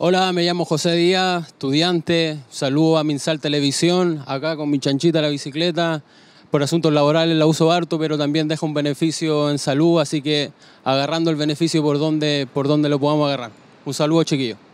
Hola, me llamo José Díaz, estudiante. Saludo a Minsal Televisión, acá con mi chanchita la bicicleta. Por asuntos laborales la uso harto, pero también deja un beneficio en salud, así que agarrando el beneficio por donde, por donde lo podamos agarrar. Un saludo, chiquillo.